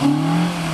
Música